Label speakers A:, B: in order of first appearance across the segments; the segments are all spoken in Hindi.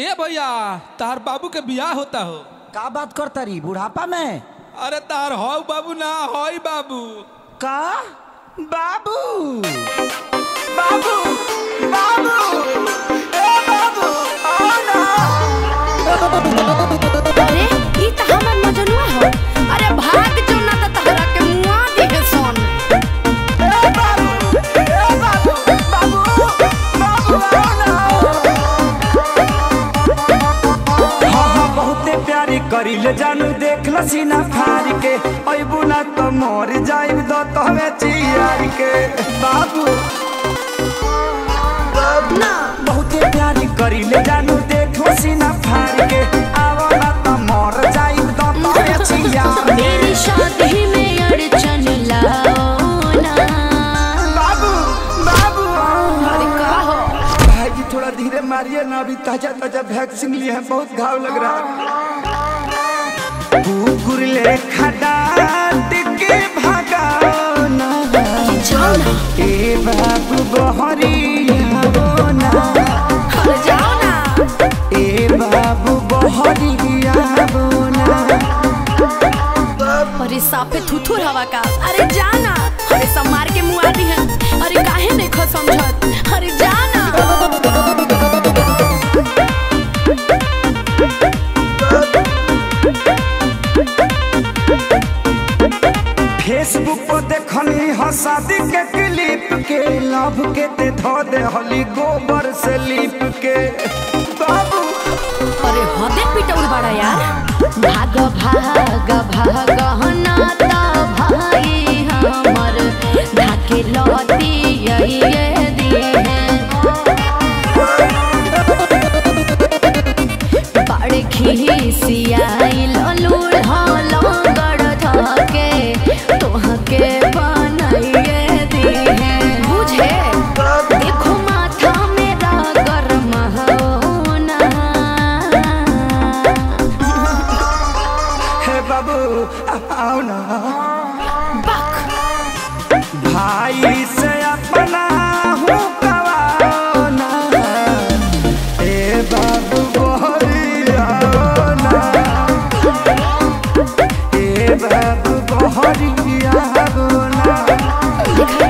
A: ए भैया तार बाबू के बियाह होता हो।
B: का बात करता रही बुढ़ापा में?
A: अरे तार हो बाबू ना हो बाबू।
B: का? बाबू बाबू। बाबू। बहुते प्यारी करिले जानू देख ल सीना फाड़ के अइबू ना तो मर जाइब दो तहवे चियार के बाबू बहुते प्यारी करिले जानू देख ल सीना फाड़ के आवो ना तो मर जाइब दो तहवे चियार
C: मेरी शादी में अड़चन लाओ ना।
B: बाबू बाबू।
C: अरे का हो
B: भाई जी थोड़ा धीरे मारिए ना अभी ताज़ा ताज़ा वैक्सीन लिए हैं बहुत घाव लग रहा है।
C: साफे थुथुर हवा का। अरे जाना। अरे सब मार के मुआ दी है। अरे काहे नहीं खो समझत? अरे जाना
B: शादी के क्लिप के लव के ते धो दे हली गोबर से लीप के। बाबू।
C: अरे हदे पिटौल बड़ा यार। भाग भाग भाग ना त भाई हमर। धाके लती ये दिए बड़े खिसियाई ललूर
B: बाबू आओ ना। भाई से अपना हूँ ए बाबू बहरी आओ ना। ए बाबू आओ ना।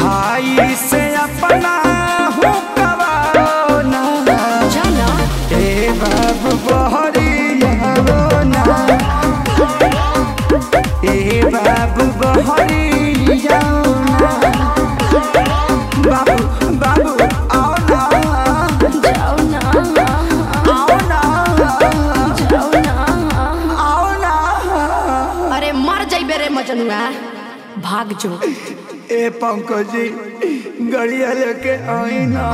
B: भाई से अपना हूँ बाबू बहरी
C: भाग जो।
B: ए पंकज जी गड़िया लेके आई ना